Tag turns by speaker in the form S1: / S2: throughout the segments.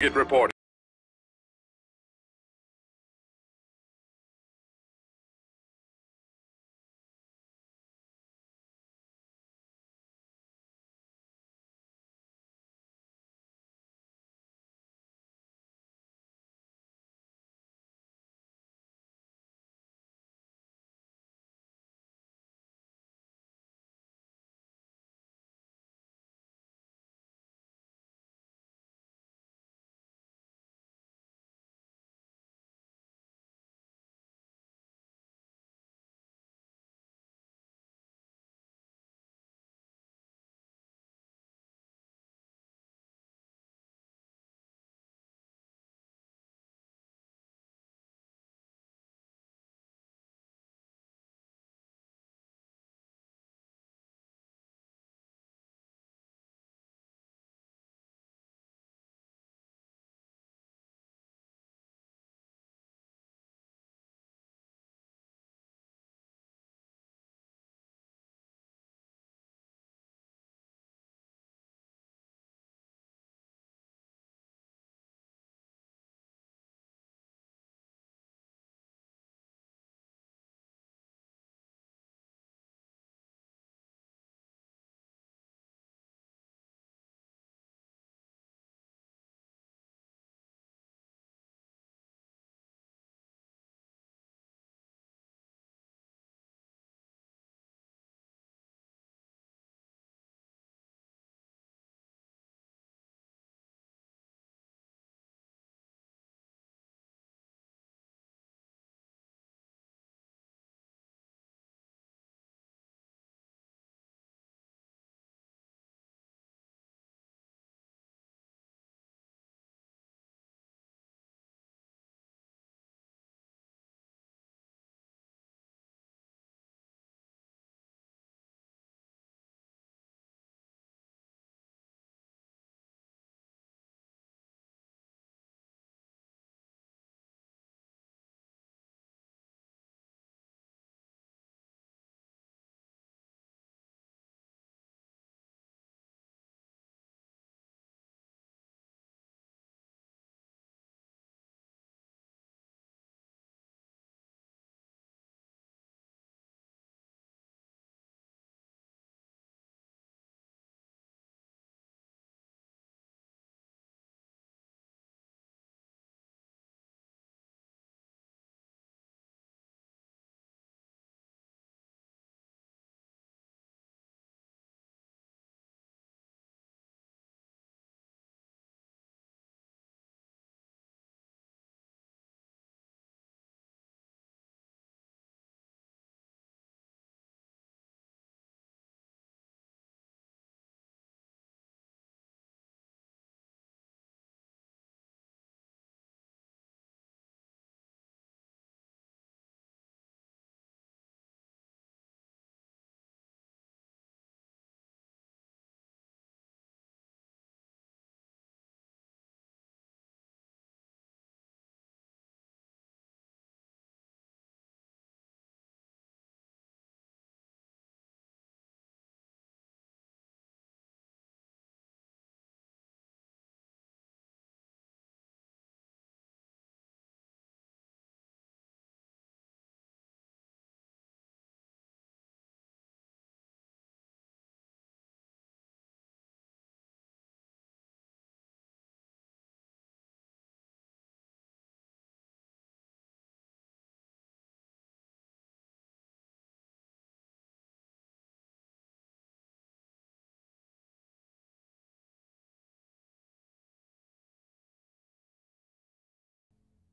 S1: Get reported.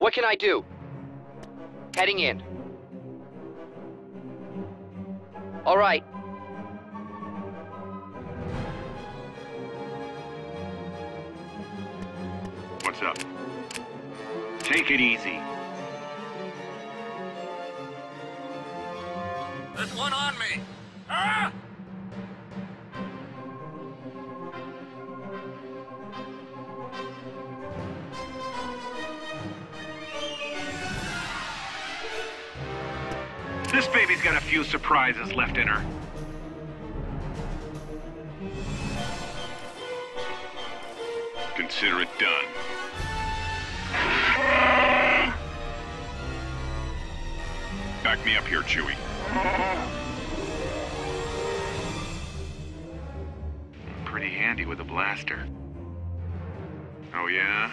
S2: What can I do? Heading in. All right.
S1: What's up? Take it easy.
S3: There's one on me. Ah!
S1: This baby's got a few surprises left in her. Consider it done.
S4: Back me up here, Chewie. Pretty handy with a blaster. Oh yeah?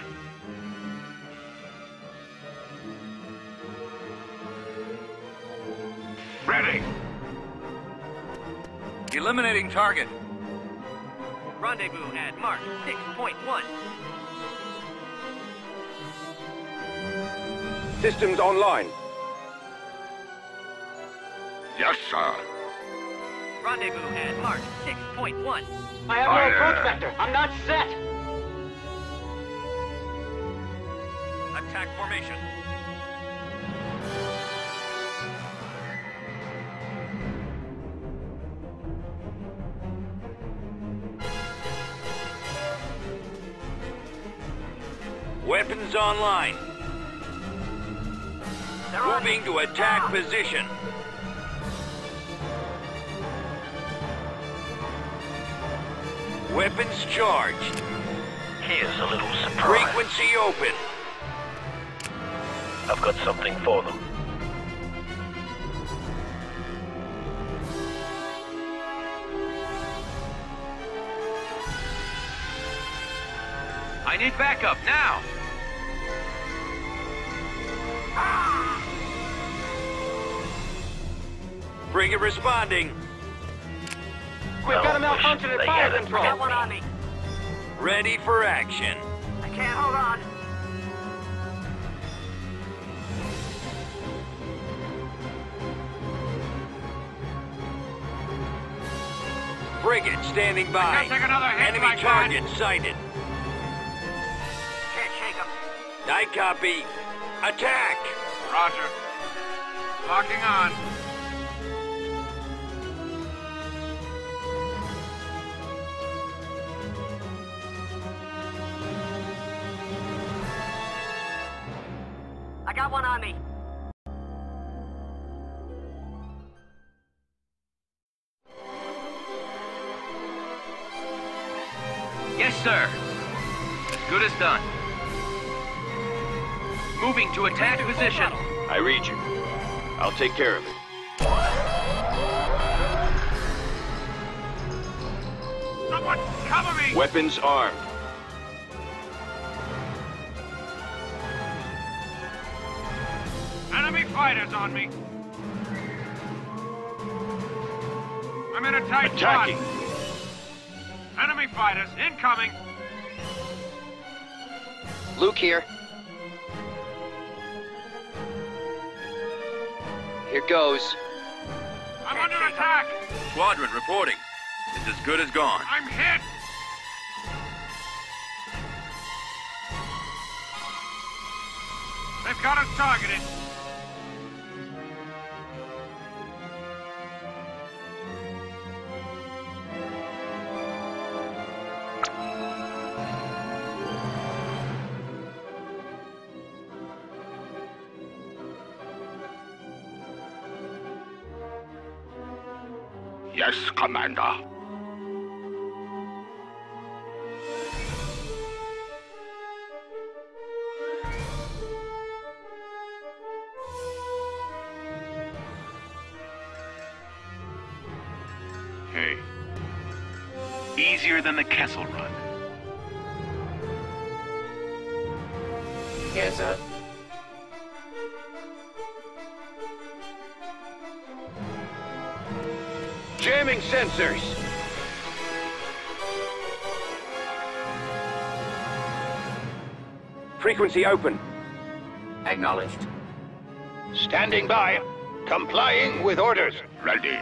S4: Ready!
S5: Eliminating target.
S6: Rendezvous at Mark 6.1.
S7: Systems online.
S4: Yes, sir.
S6: Rendezvous at Mark 6.1.
S8: I have
S4: Fire.
S8: no approach vector. I'm not set.
S5: Attack formation. Weapons online. Moving to attack position. Weapons charged.
S9: Here's a little surprise.
S5: Frequency open.
S9: I've got something for them.
S8: I need backup now.
S5: Frigate responding.
S8: We've got a
S9: Well,
S8: malfunction
S9: wish
S8: in
S9: they
S8: fire control.
S6: Got one on me.
S5: Ready for action.
S6: I can't hold on.
S5: Frigate standing by.
S4: take another hit,
S5: Enemy
S4: my
S5: target sighted.
S6: Can't shake him.
S5: I copy. Attack!
S4: Roger. Locking on.
S8: Yes, sir. Good as done. Moving to attack position.
S7: I read you. I'll take care of it.
S4: Someone cover me!
S7: Weapons armed.
S4: Enemy fighters on me. I'm in a tight
S7: Attacking.
S4: spot. Enemy fighters incoming.
S8: Luke here. Here goes.
S4: I'm under attack.
S5: Squadron reporting. It's as good as gone.
S4: I'm hit. They've got us targeted. Yes, Commander. Hey.
S7: Jamming sensors. Frequency open.
S8: Acknowledged.
S7: Standing by. Complying with orders.
S4: Ready.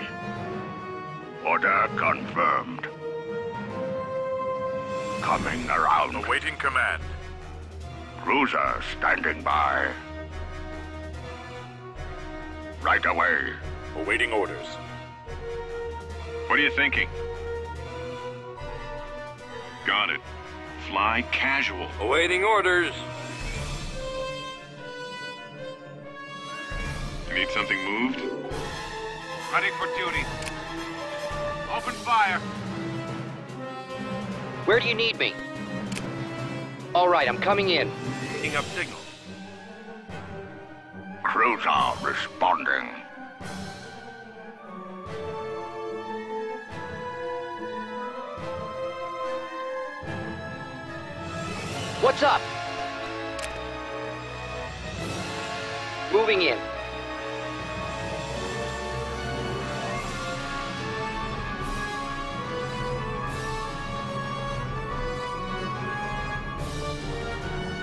S4: Order confirmed. Coming around.
S5: Awaiting command.
S4: Cruiser standing by. Right away.
S5: Awaiting orders.
S4: What are you thinking? Got it. Fly casual.
S5: Awaiting orders.
S4: You need something moved? Ready for duty. Open fire.
S8: Where do you need me? All right, I'm coming in.
S5: Picking up signals.
S4: Cruiser responding.
S2: What's up? Moving in.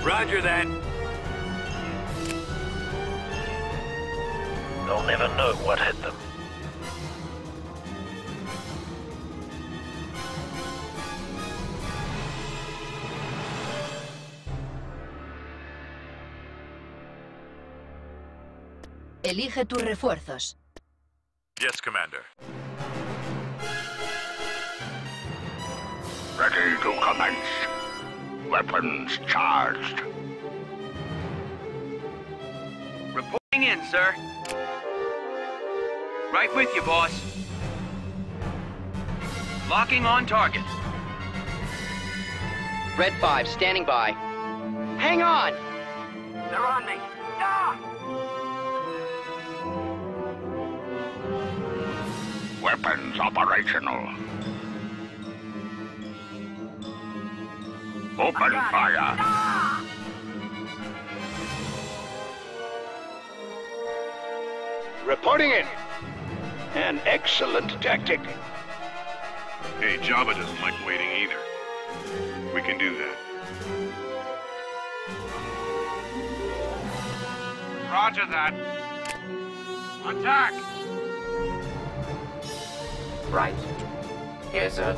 S5: Roger that.
S9: They'll never know what hit them.
S10: Elige tus refuerzos.
S5: Yes, Commander.
S11: Ready to commence. Weapons charged.
S12: Reporting in, sir. Right with you, boss. Locking on target.
S2: Red 5, standing by. Hang on!
S12: They're on me. Ah!
S11: Weapons operational. Open fire. Reporting in. An excellent tactic.
S4: Hey, Jabba doesn't like waiting either. We can do that. Roger that. Attack!
S13: Right. Yes, sir.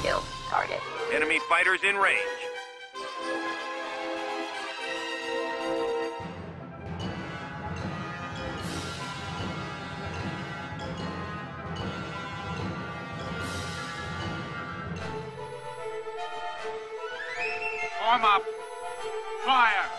S13: Kill target.
S5: Enemy fighters in range.
S4: Form up. Fire!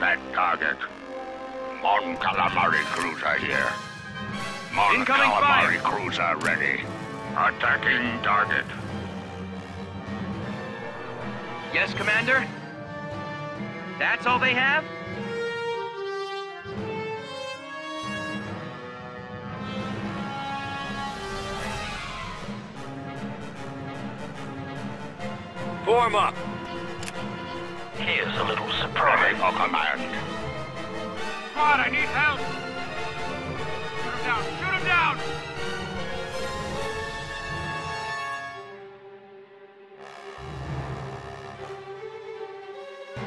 S11: That target. Mon Calamari cruiser here. Mon
S12: Incoming
S11: Calamari cruiser ready. Attacking target.
S12: Yes, Commander? That's all they have?
S5: Form up.
S4: I need help! Shoot him down! Shoot him down!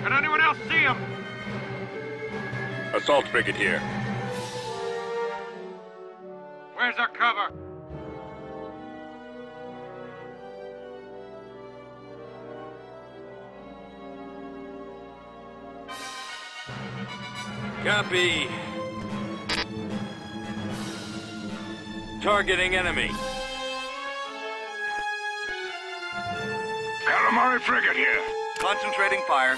S4: Can anyone else see him?
S5: Assault frigate here.
S4: Where's our cover?
S5: Copy. Targeting enemy.
S11: Calamari frigate here.
S5: Concentrating fire.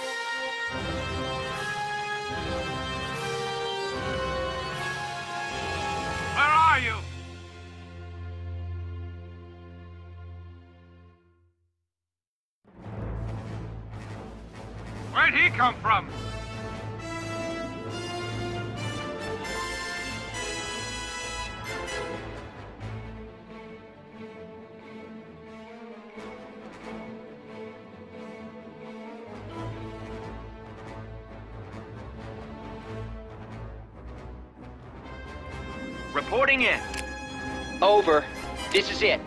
S4: Where are you? Where'd he come from?
S12: Reporting in.
S2: Over. This is it.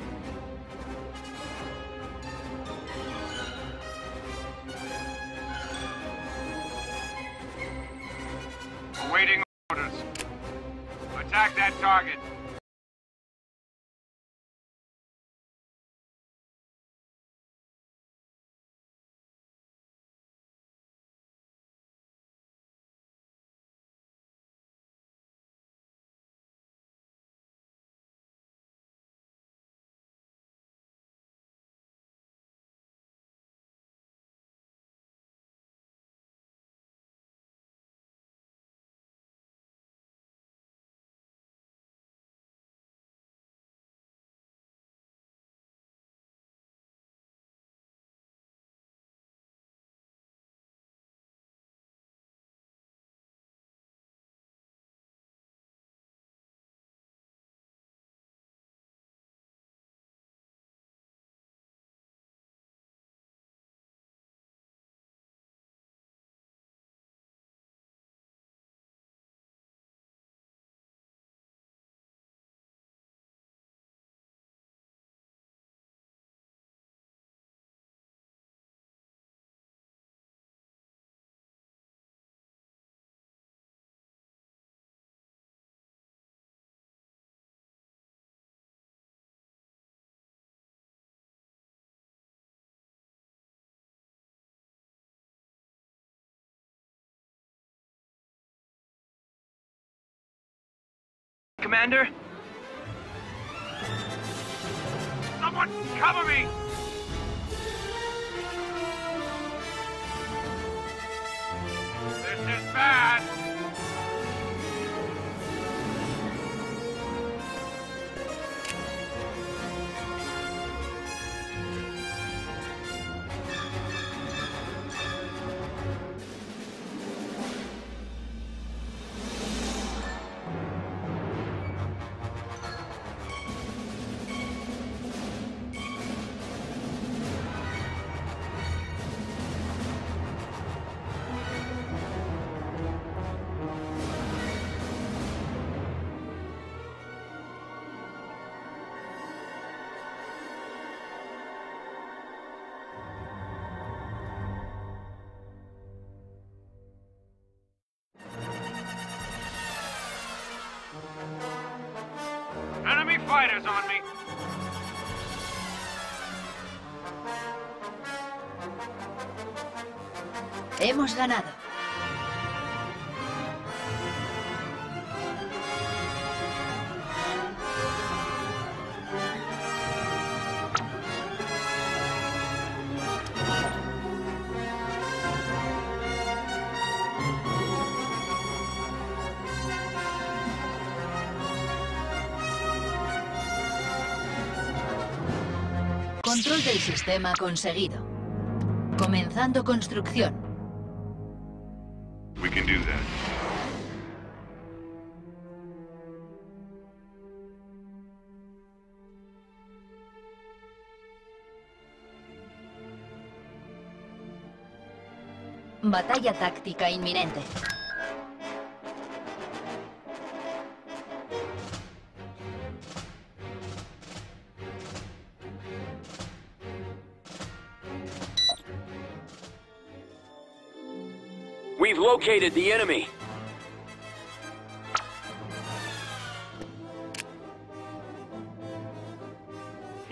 S12: Commander.
S4: Someone cover me! Fighters on me!
S10: Hemos ganado. Control del sistema conseguido. Comenzando construcción.
S4: We can do that.
S10: Batalla táctica inminente.
S5: Located the enemy.